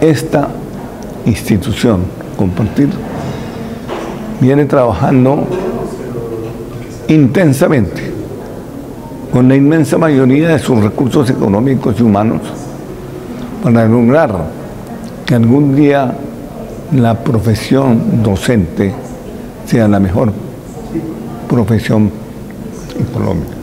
esta institución compartir viene trabajando intensamente con la inmensa mayoría de sus recursos económicos y humanos para lograr que algún día la profesión docente sea la mejor profesión en Colombia.